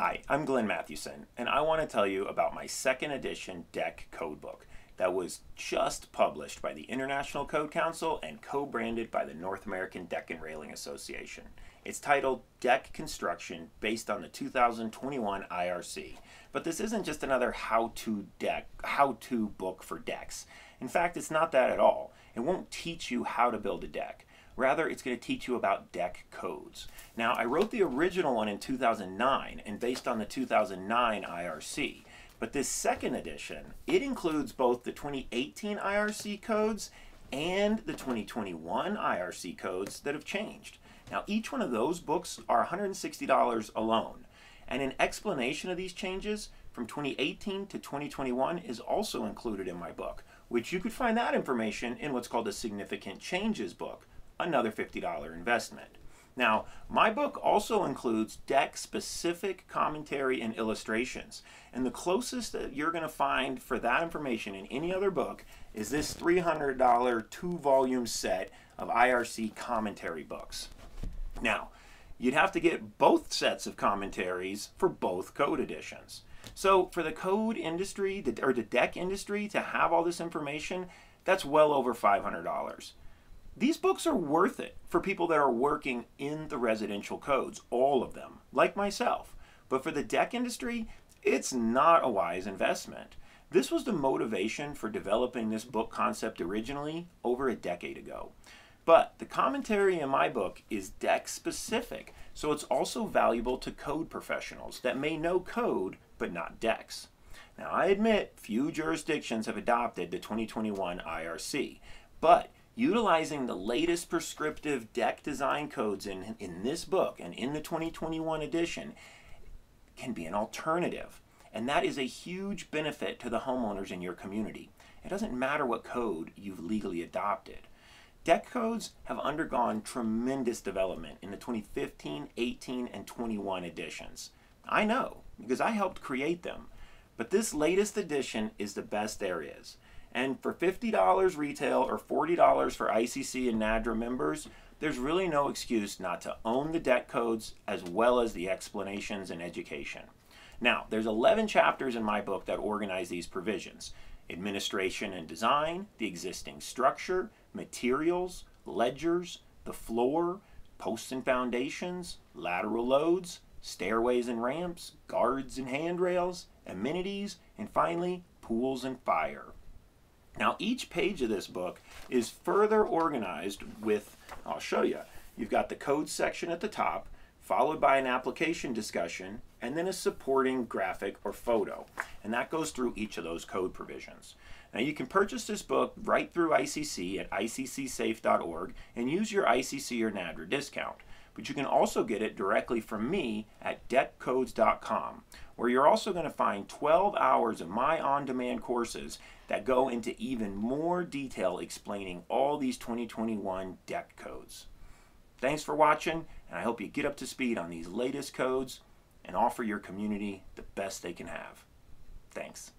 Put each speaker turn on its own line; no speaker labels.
Hi, I'm Glenn Mathewson, and I want to tell you about my second edition deck codebook that was just published by the International Code Council and co-branded by the North American Deck and Railing Association. It's titled Deck Construction based on the 2021 IRC. But this isn't just another how-to deck, how-to book for decks. In fact, it's not that at all. It won't teach you how to build a deck. Rather, it's going to teach you about deck codes. Now, I wrote the original one in 2009 and based on the 2009 IRC. But this second edition, it includes both the 2018 IRC codes and the 2021 IRC codes that have changed. Now, each one of those books are $160 alone. And an explanation of these changes from 2018 to 2021 is also included in my book, which you could find that information in what's called a Significant Changes book, another $50 investment. Now, my book also includes deck-specific commentary and illustrations. And the closest that you're going to find for that information in any other book is this $300 two-volume set of IRC commentary books. Now, you'd have to get both sets of commentaries for both code editions. So for the code industry, or the deck industry, to have all this information, that's well over $500. These books are worth it for people that are working in the residential codes, all of them, like myself. But for the deck industry, it's not a wise investment. This was the motivation for developing this book concept originally over a decade ago. But the commentary in my book is deck specific, so it's also valuable to code professionals that may know code but not decks. Now I admit few jurisdictions have adopted the 2021 IRC, but utilizing the latest prescriptive deck design codes in, in this book and in the 2021 edition can be an alternative. And that is a huge benefit to the homeowners in your community. It doesn't matter what code you've legally adopted. Deck codes have undergone tremendous development in the 2015, 18, and 21 editions. I know, because I helped create them. But this latest edition is the best there is. And for $50 retail or $40 for ICC and NADRA members, there's really no excuse not to own the deck codes as well as the explanations and education. Now, there's 11 chapters in my book that organize these provisions. Administration and design, the existing structure, materials, ledgers, the floor, posts and foundations, lateral loads, stairways and ramps, guards and handrails, amenities, and finally, pools and fire. Now each page of this book is further organized with, I'll show you, you've got the code section at the top, followed by an application discussion, and then a supporting graphic or photo. And that goes through each of those code provisions. Now you can purchase this book right through ICC at iccsafe.org and use your ICC or NADRA discount. But you can also get it directly from me at deckcodes.com, where you're also going to find 12 hours of my on-demand courses that go into even more detail explaining all these 2021 deck codes. Thanks for watching, and I hope you get up to speed on these latest codes and offer your community the best they can have. Thanks.